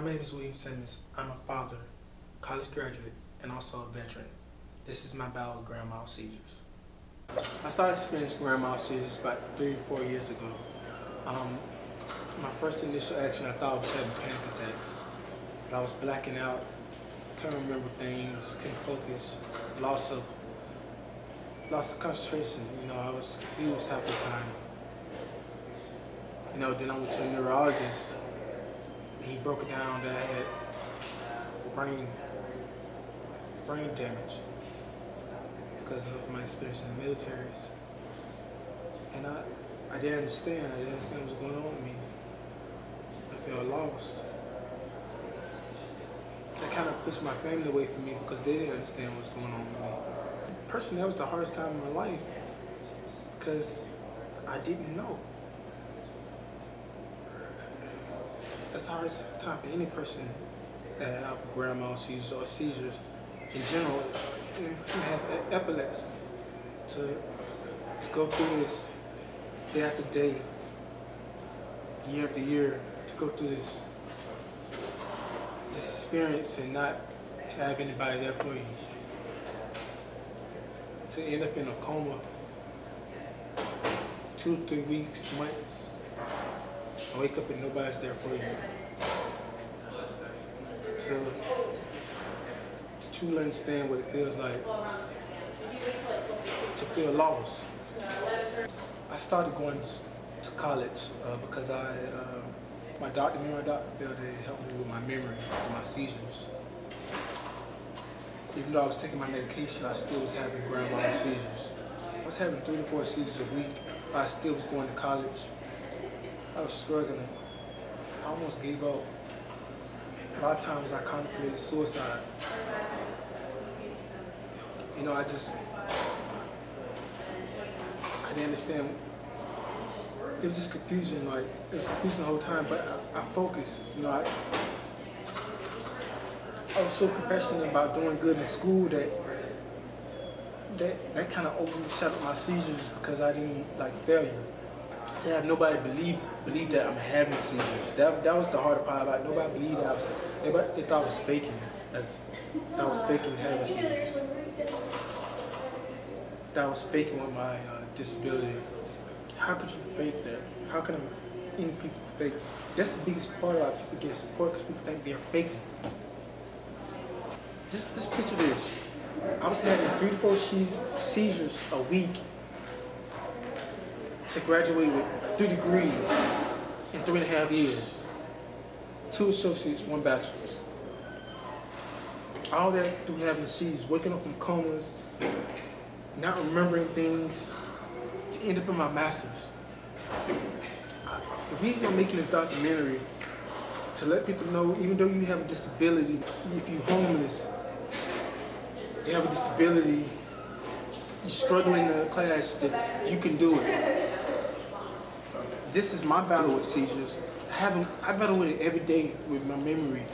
My name is William Simmons. I'm a father, college graduate, and also a veteran. This is my bout of grand mal seizures. I started experiencing grand mal seizures about three or four years ago. Um, my first initial action, I thought was having panic attacks. But I was blacking out, couldn't remember things, couldn't focus, loss of, loss of concentration. You know, I was confused half the time. You know, then I went to a neurologist. He broke it down that I had brain, brain damage because of my experience in the militaries. And I, I didn't understand. I didn't understand what was going on with me. I felt lost. That kind of pushed my family away from me because they didn't understand what was going on with me. Personally, that was the hardest time in my life because I didn't know. That's the hardest time for any person that have grand mal seizures or seizures in general. To have epilepsy, to, to go through this day after day, year after year, to go through this this experience and not have anybody there for you. To end up in a coma, two, three weeks, months, wake up and nobody's there for you. To truly understand what it feels like to feel lost. I started going to college uh, because I, uh, my doctor, me my doctor felt it helped me with my memory, my seizures. Even though I was taking my medication, I still was having grand mal seizures. I was having three to four seizures a week. I still was going to college. I was struggling. I almost gave up. A lot of times I contemplated suicide you know, I just, I didn't understand. It was just confusion, like, it was confusion the whole time, but I, I focused, you know, I, I was so compassionate about doing good in school that that, that kind of overshadowed my seizures because I didn't like failure. To have nobody believe believe that I'm having seizures. That that was the hard part about. Nobody believed that I was. Everybody, they thought I was faking. As I was faking having seizures that was faking with my uh, disability. How could you fake that? How can any people fake? That's the biggest part about people get support because people think they're faking. Just, just picture this. I was having three to four seizures a week to graduate with three degrees in three and a half years. Two associates, one bachelor's. All that through having seizures, waking up from comas, not remembering things to end up in my master's. The reason I'm making this documentary to let people know, even though you have a disability, if you're homeless, you have a disability, you're struggling in a class, that you can do it. This is my battle with seizures. I have I battle with it every day with my memory.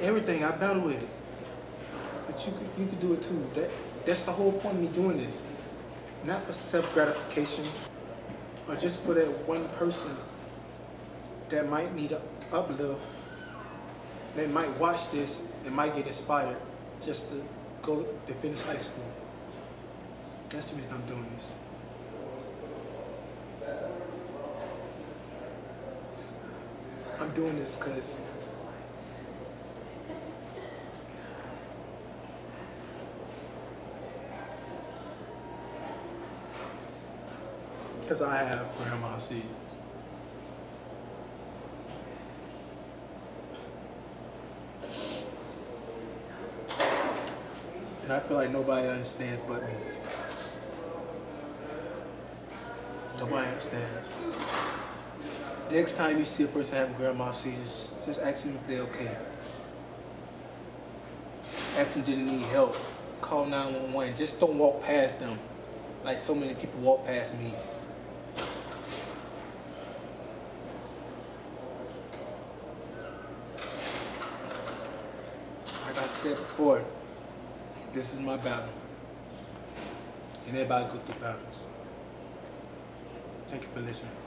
Everything, I battle with it. But you could, you could do it too. That, that's the whole point of me doing this. Not for self-gratification, or just for that one person that might need an uplift, that might watch this and might get inspired just to go to finish high school. That's the reason I'm doing this. Doing this because because I have grand mal seed. And I feel like nobody understands but me. Nobody understands. Next time you see a person having grand mal seizures, just ask them if they're okay. Ask them did they need help. Call 911. Just don't walk past them like so many people walk past me. like I said before, this is my battle. And everybody go through battles. Thank you for listening.